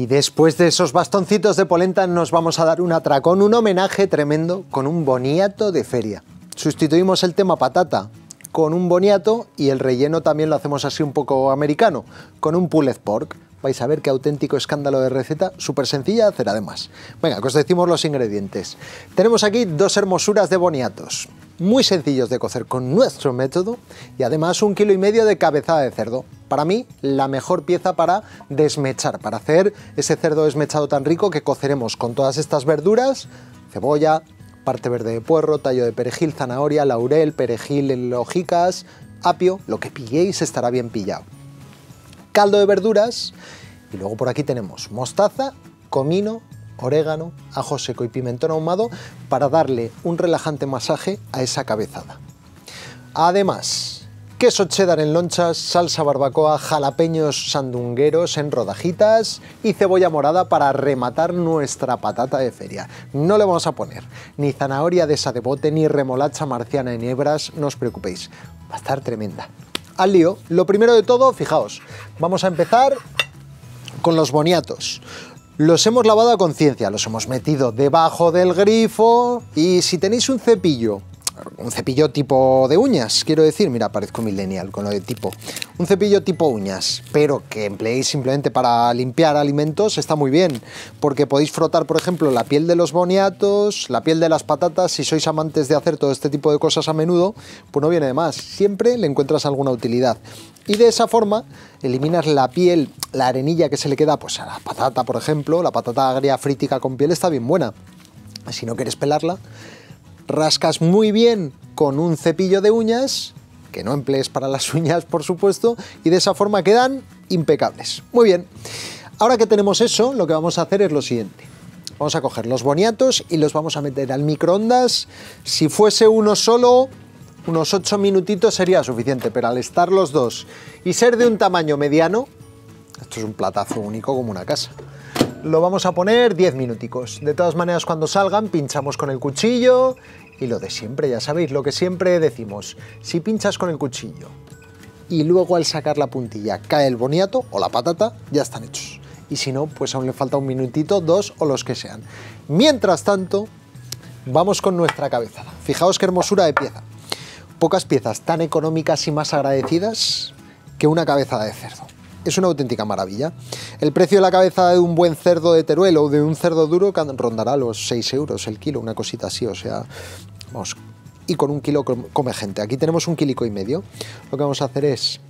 Y después de esos bastoncitos de polenta nos vamos a dar un atracón, un homenaje tremendo con un boniato de feria. Sustituimos el tema patata con un boniato y el relleno también lo hacemos así un poco americano, con un pulled pork. Vais a ver qué auténtico escándalo de receta, súper sencilla de hacer además. Venga, os decimos los ingredientes. Tenemos aquí dos hermosuras de boniatos, muy sencillos de cocer con nuestro método y además un kilo y medio de cabezada de cerdo. Para mí, la mejor pieza para desmechar, para hacer ese cerdo desmechado tan rico que coceremos con todas estas verduras, cebolla, parte verde de puerro, tallo de perejil, zanahoria, laurel, perejil en hojicas, apio, lo que pilléis estará bien pillado. Caldo de verduras y luego por aquí tenemos mostaza, comino, orégano, ajo seco y pimentón ahumado para darle un relajante masaje a esa cabezada. Además, queso cheddar en lonchas, salsa barbacoa, jalapeños sandungueros en rodajitas y cebolla morada para rematar nuestra patata de feria. No le vamos a poner ni zanahoria de esa de bote ni remolacha marciana en hebras, no os preocupéis, va a estar tremenda. Al lío, lo primero de todo, fijaos, vamos a empezar con los boniatos. Los hemos lavado a conciencia, los hemos metido debajo del grifo y si tenéis un cepillo, un cepillo tipo de uñas, quiero decir, mira, parezco millennial con lo de tipo, un cepillo tipo uñas, pero que empleéis simplemente para limpiar alimentos, está muy bien, porque podéis frotar, por ejemplo, la piel de los boniatos, la piel de las patatas, si sois amantes de hacer todo este tipo de cosas a menudo, pues no viene de más, siempre le encuentras alguna utilidad. Y de esa forma eliminas la piel, la arenilla que se le queda pues, a la patata, por ejemplo. La patata agria frítica con piel está bien buena. Si no quieres pelarla, rascas muy bien con un cepillo de uñas, que no emplees para las uñas, por supuesto, y de esa forma quedan impecables. Muy bien. Ahora que tenemos eso, lo que vamos a hacer es lo siguiente. Vamos a coger los boniatos y los vamos a meter al microondas. Si fuese uno solo, unos 8 minutitos sería suficiente, pero al estar los dos y ser de un tamaño mediano, esto es un platazo único como una casa, lo vamos a poner 10 minuticos. De todas maneras, cuando salgan, pinchamos con el cuchillo y lo de siempre, ya sabéis, lo que siempre decimos, si pinchas con el cuchillo y luego al sacar la puntilla cae el boniato o la patata, ya están hechos. Y si no, pues aún le falta un minutito, dos o los que sean. Mientras tanto, vamos con nuestra cabezada. Fijaos qué hermosura de pieza pocas piezas tan económicas y más agradecidas que una cabeza de cerdo. Es una auténtica maravilla. El precio de la cabeza de un buen cerdo de Teruel o de un cerdo duro rondará los 6 euros el kilo, una cosita así, o sea, vamos, y con un kilo come gente. Aquí tenemos un kilico y medio. Lo que vamos a hacer es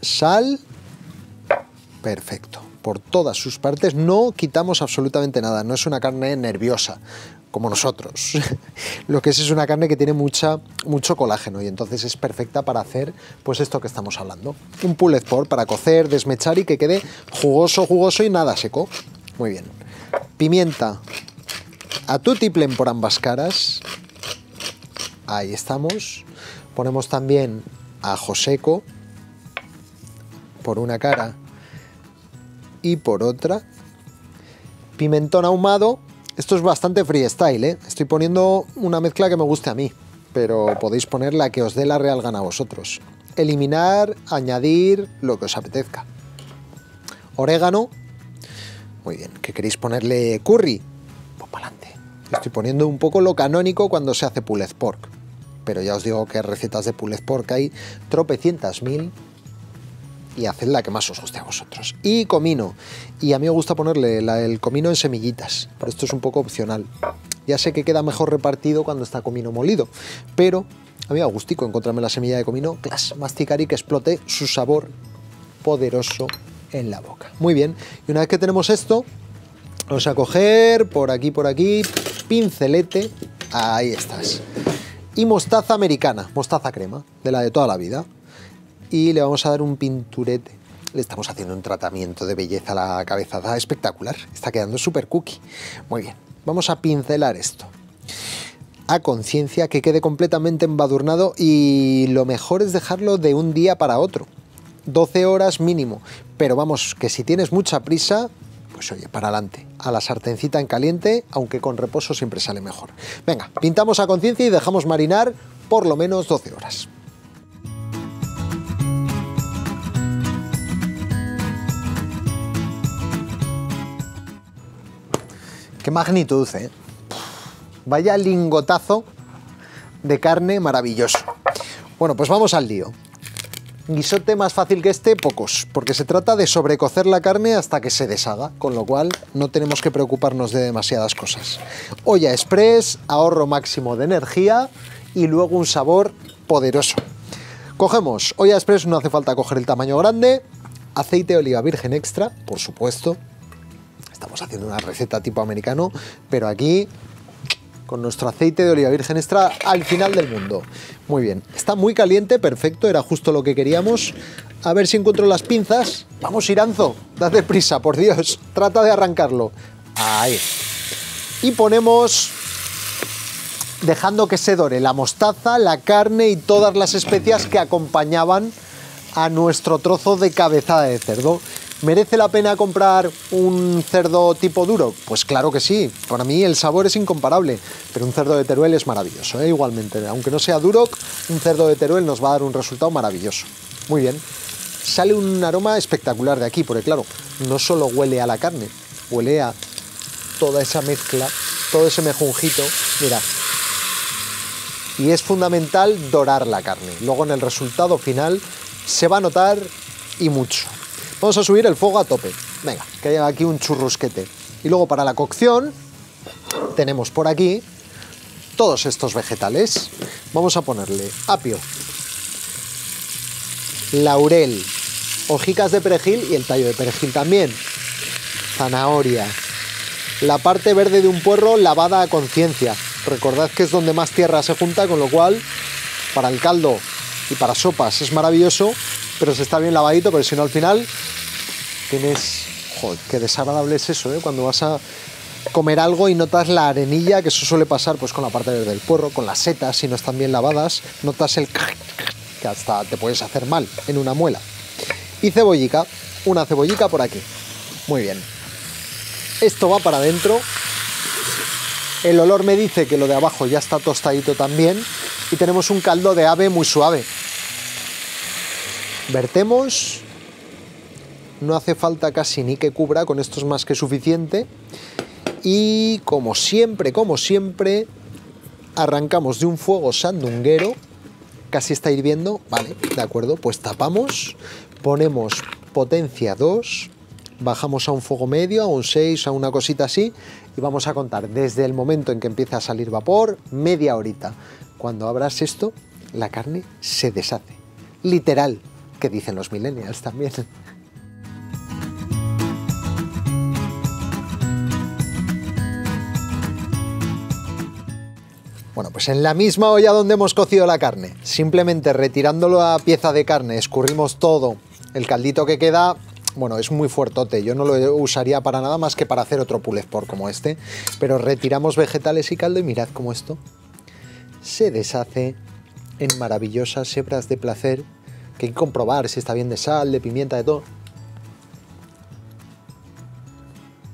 sal, perfecto, por todas sus partes, no quitamos absolutamente nada, no es una carne nerviosa, como nosotros. Lo que es es una carne que tiene mucha, mucho colágeno y entonces es perfecta para hacer pues esto que estamos hablando. Un pulled pork para cocer, desmechar y que quede jugoso, jugoso y nada seco. Muy bien. Pimienta a tutiplen por ambas caras. Ahí estamos. Ponemos también ajo seco por una cara y por otra. Pimentón ahumado esto es bastante freestyle, ¿eh? Estoy poniendo una mezcla que me guste a mí, pero podéis poner la que os dé la real gana a vosotros. Eliminar, añadir lo que os apetezca. Orégano. Muy bien. ¿Qué queréis ponerle curry? Pues para adelante. Estoy poniendo un poco lo canónico cuando se hace pulled pork. Pero ya os digo que recetas de pulled pork hay tropecientas mil y haced la que más os guste a vosotros. Y comino. Y a mí me gusta ponerle el comino en semillitas, pero esto es un poco opcional. Ya sé que queda mejor repartido cuando está comino molido, pero a mí me gustico encontrarme la semilla de comino, clas, masticar y que explote su sabor poderoso en la boca. Muy bien, y una vez que tenemos esto, vamos a coger por aquí, por aquí, pincelete, ahí estás. Y mostaza americana, mostaza crema, de la de toda la vida y le vamos a dar un pinturete. Le estamos haciendo un tratamiento de belleza a la cabeza, espectacular, está quedando súper cookie. Muy bien, vamos a pincelar esto. A conciencia, que quede completamente embadurnado y lo mejor es dejarlo de un día para otro. 12 horas mínimo, pero vamos, que si tienes mucha prisa, pues oye, para adelante, a la sartencita en caliente, aunque con reposo siempre sale mejor. Venga, pintamos a conciencia y dejamos marinar por lo menos 12 horas. Qué magnitud, ¿eh? Vaya lingotazo de carne maravilloso. Bueno, pues vamos al lío. Guisote más fácil que este, pocos, porque se trata de sobrecocer la carne hasta que se deshaga, con lo cual no tenemos que preocuparnos de demasiadas cosas. Olla express, ahorro máximo de energía y luego un sabor poderoso. Cogemos olla express, no hace falta coger el tamaño grande, aceite de oliva virgen extra, por supuesto. Estamos haciendo una receta tipo americano, pero aquí con nuestro aceite de oliva virgen extra al final del mundo. Muy bien, está muy caliente, perfecto, era justo lo que queríamos. A ver si encuentro las pinzas. Vamos, Iranzo, date prisa, por Dios, trata de arrancarlo. Ahí. Y ponemos, dejando que se dore la mostaza, la carne y todas las especias que acompañaban a nuestro trozo de cabezada de cerdo. ¿Merece la pena comprar un cerdo tipo duro? Pues claro que sí, para mí el sabor es incomparable, pero un cerdo de Teruel es maravilloso, ¿eh? igualmente. Aunque no sea duro, un cerdo de Teruel nos va a dar un resultado maravilloso. Muy bien, sale un aroma espectacular de aquí, porque claro, no solo huele a la carne, huele a toda esa mezcla, todo ese mejunjito, mira. Y es fundamental dorar la carne. Luego en el resultado final se va a notar y mucho. Vamos a subir el fuego a tope. Venga, que haya aquí un churrusquete. Y luego para la cocción tenemos por aquí todos estos vegetales. Vamos a ponerle apio, laurel, hojicas de perejil y el tallo de perejil también, zanahoria, la parte verde de un puerro lavada a conciencia. Recordad que es donde más tierra se junta, con lo cual para el caldo y para sopas es maravilloso, pero se está bien lavadito, porque si no al final tienes... Joder, qué desagradable es eso, ¿eh? Cuando vas a comer algo y notas la arenilla, que eso suele pasar pues con la parte del puerro, con las setas, si no están bien lavadas, notas el que hasta te puedes hacer mal en una muela. Y cebollica, una cebollica por aquí. Muy bien. Esto va para adentro. El olor me dice que lo de abajo ya está tostadito también. Y tenemos un caldo de ave muy suave. Vertemos. No hace falta casi ni que cubra, con esto es más que suficiente. Y como siempre, como siempre, arrancamos de un fuego sandunguero. Casi está hirviendo, vale, de acuerdo, pues tapamos, ponemos potencia 2, bajamos a un fuego medio, a un 6, a una cosita así, y vamos a contar desde el momento en que empieza a salir vapor, media horita. Cuando abras esto, la carne se deshace. Literal, que dicen los millennials también. Bueno, pues en la misma olla donde hemos cocido la carne, simplemente retirándolo a pieza de carne, escurrimos todo, el caldito que queda, bueno, es muy fuertote, yo no lo usaría para nada más que para hacer otro pulled pork como este, pero retiramos vegetales y caldo y mirad cómo esto se deshace en maravillosas hebras de placer que hay que comprobar si está bien de sal, de pimienta, de todo.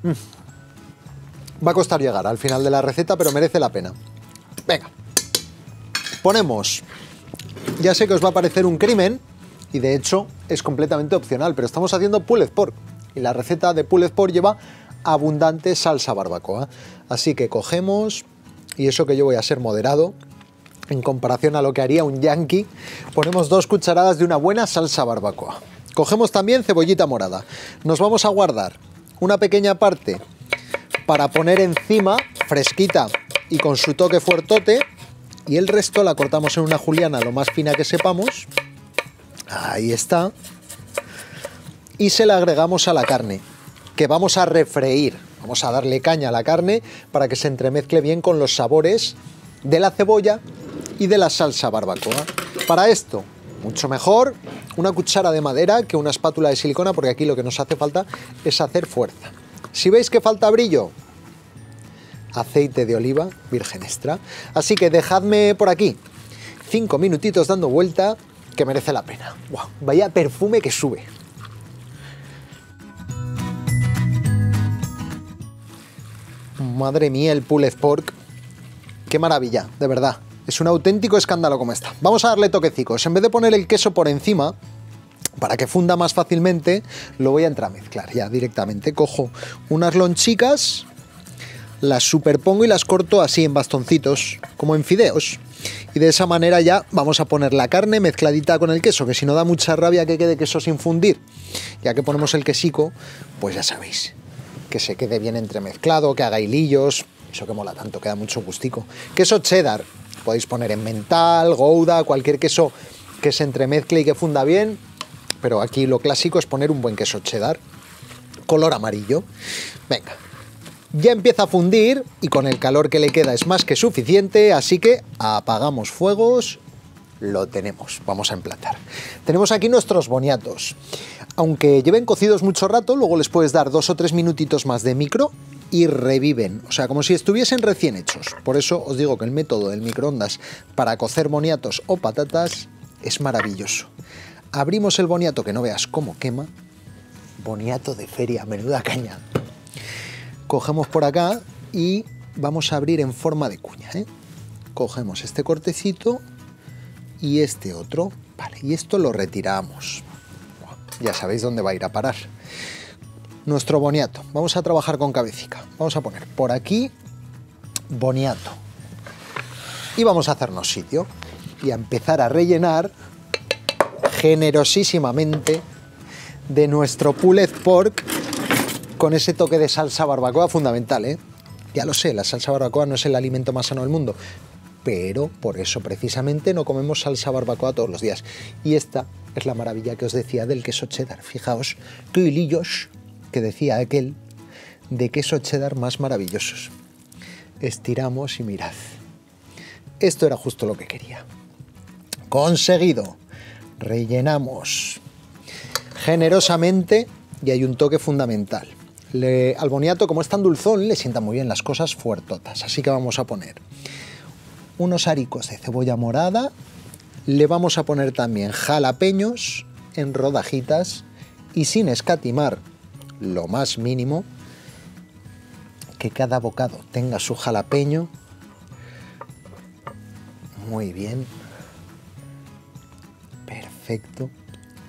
Mm. Va a costar llegar al final de la receta, pero merece la pena. Venga, ponemos, ya sé que os va a parecer un crimen, y de hecho es completamente opcional, pero estamos haciendo pulled pork, y la receta de pulled pork lleva abundante salsa barbacoa. Así que cogemos, y eso que yo voy a ser moderado, en comparación a lo que haría un yankee, ponemos dos cucharadas de una buena salsa barbacoa. Cogemos también cebollita morada. Nos vamos a guardar una pequeña parte para poner encima, fresquita y con su toque fuertote, y el resto la cortamos en una juliana lo más fina que sepamos. Ahí está. Y se la agregamos a la carne, que vamos a refreír. Vamos a darle caña a la carne para que se entremezcle bien con los sabores de la cebolla y de la salsa barbacoa. Para esto, mucho mejor una cuchara de madera que una espátula de silicona, porque aquí lo que nos hace falta es hacer fuerza. Si veis que falta brillo, aceite de oliva virgen extra. Así que dejadme por aquí cinco minutitos dando vuelta, que merece la pena. Vaya perfume que sube. Madre mía, el pulled pork. Qué maravilla, de verdad. Es un auténtico escándalo como está. Vamos a darle toquecicos. En vez de poner el queso por encima, para que funda más fácilmente, lo voy a entramezclar ya directamente. Cojo unas lonchicas, las superpongo y las corto así en bastoncitos, como en fideos. Y de esa manera ya vamos a poner la carne mezcladita con el queso, que si no da mucha rabia que quede queso sin fundir. Ya que ponemos el quesico, pues ya sabéis, que se quede bien entremezclado, que haga hilillos, eso que mola tanto, queda mucho gustico. Queso cheddar, podéis poner en mental, gouda, cualquier queso que se entremezcle y que funda bien, pero aquí lo clásico es poner un buen queso cheddar, color amarillo. Venga, ya empieza a fundir y con el calor que le queda es más que suficiente, así que apagamos fuegos, lo tenemos, vamos a emplatar. Tenemos aquí nuestros boniatos. Aunque lleven cocidos mucho rato, luego les puedes dar dos o tres minutitos más de micro y reviven, o sea, como si estuviesen recién hechos. Por eso os digo que el método del microondas para cocer boniatos o patatas es maravilloso. Abrimos el boniato que no veas cómo quema. Boniato de feria, menuda caña cogemos por acá y vamos a abrir en forma de cuña. ¿eh? Cogemos este cortecito y este otro. Vale, y esto lo retiramos. Ya sabéis dónde va a ir a parar. Nuestro boniato. Vamos a trabajar con cabecita. Vamos a poner por aquí boniato. Y vamos a hacernos sitio y a empezar a rellenar generosísimamente de nuestro pulled pork con ese toque de salsa barbacoa fundamental, ¿eh? Ya lo sé, la salsa barbacoa no es el alimento más sano del mundo, pero por eso precisamente no comemos salsa barbacoa todos los días. Y esta es la maravilla que os decía del queso cheddar. Fijaos, qué hilillos que decía aquel de queso cheddar más maravillosos. Estiramos y mirad. Esto era justo lo que quería. Conseguido. Rellenamos generosamente y hay un toque fundamental al boniato, como es tan dulzón, le sientan muy bien las cosas fuertotas. Así que vamos a poner unos aricos de cebolla morada. Le vamos a poner también jalapeños en rodajitas y sin escatimar lo más mínimo, que cada bocado tenga su jalapeño. Muy bien. Perfecto.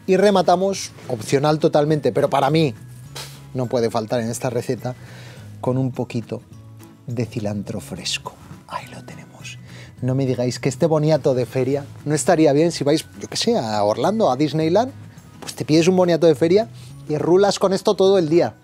Y rematamos, opcional totalmente, pero para mí no puede faltar en esta receta, con un poquito de cilantro fresco. Ahí lo tenemos. No me digáis que este boniato de feria no estaría bien si vais, yo que sé, a Orlando, a Disneyland, pues te pides un boniato de feria y rulas con esto todo el día.